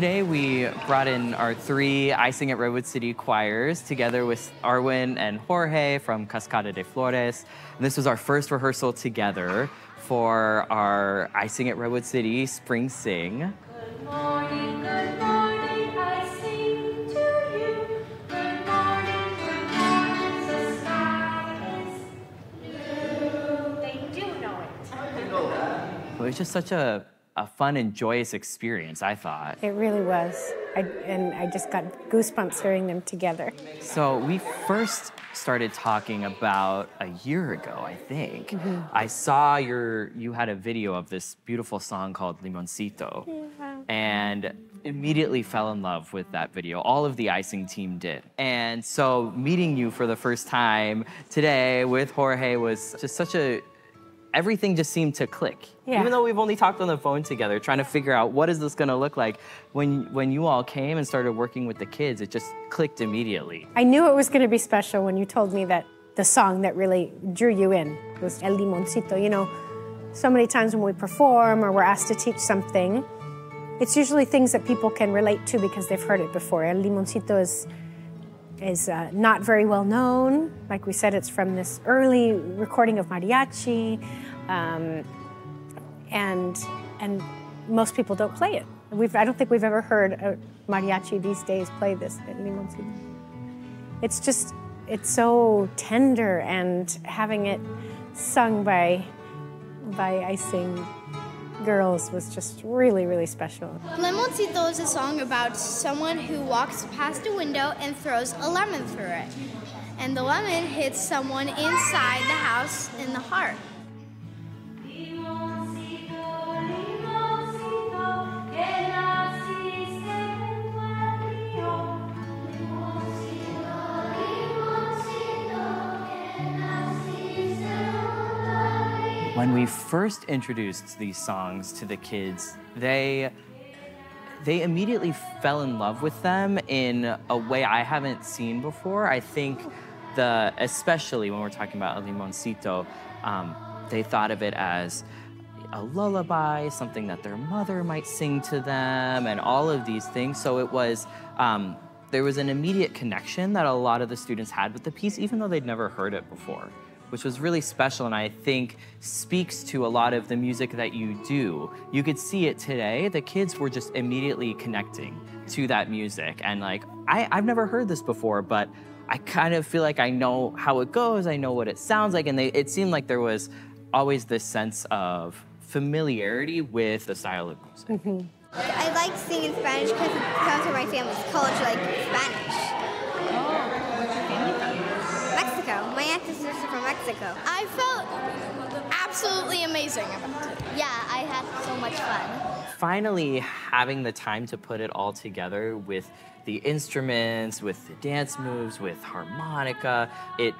today we brought in our three iSing at Redwood City choirs together with Arwen and Jorge from Cascada de Flores. And this was our first rehearsal together for our iSing at Redwood City Spring Sing. Good morning, good morning, I sing to you. Good morning, good morning, the sky is blue. They do know it. It was just such a, a fun and joyous experience, I thought. It really was. I, and I just got goosebumps hearing them together. So we first started talking about a year ago, I think. Mm-hmm. I saw your you had a video of this beautiful song called Limoncito. And immediately fell in love with that video. All of the iSing team did. And so meeting you for the first time today with Jorge was just such a everything just seemed to click. Yeah. Even though we've only talked on the phone together, trying to figure out what is this gonna look like, when when you all came and started working with the kids, it just clicked immediately. I knew it was going to be special when you told me that the song that really drew you in was El Limoncito. You know, so many times when we perform or we're asked to teach something, it's usually things that people can relate to because they've heard it before. El Limoncito is is uh, not very well known. Like we said, it's from this early recording of mariachi, um, and and most people don't play it. We've, I don't think we've ever heard a mariachi these days play this Limoncito. It's just it's so tender, and having it sung by by iSing girls was just really really special. Limoncito is a song about someone who walks past a window and throws a lemon through it. And the lemon hits someone inside the house in the heart. When we first introduced these songs to the kids, they they immediately fell in love with them in a way I haven't seen before. I think the especially when we're talking about El Limoncito, um, they thought of it as a lullaby, something that their mother might sing to them, and all of these things. So it was. Um, there was an immediate connection that a lot of the students had with the piece, even though they'd never heard it before, which was really special and I think speaks to a lot of the music that you do. You could see it today. The kids were just immediately connecting to that music. And like, I, I've never heard this before, but I kind of feel like I know how it goes, I know what it sounds like, and they, it seemed like there was always this sense of familiarity with the style of music. Mm-hmm. I like singing Spanish because it comes from my family's culture, like Spanish. Mexico. I felt absolutely amazing about it. Yeah, I had so much fun. finally having the time to put it all together with the instruments, with the dance moves, with harmonica, it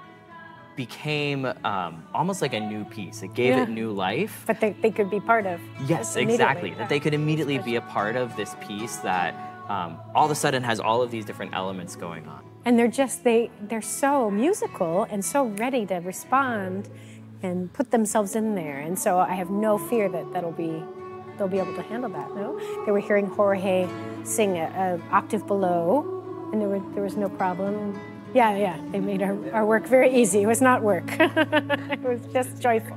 became um, almost like a new piece. It gave Yeah. it new life. But they, they could be part of. Yes, immediately. exactly. That they could immediately be a part of this piece that um, all of a sudden has all of these different elements going on. And they're just they they're so musical and so ready to respond and put themselves in there. And so i have no fear that that'll be they'll be able to handle that no? They were hearing jorge sing a, octave below and there, were, there was no problem. Yeah yeah they made our, our work very easy. It was not work. It was just joyful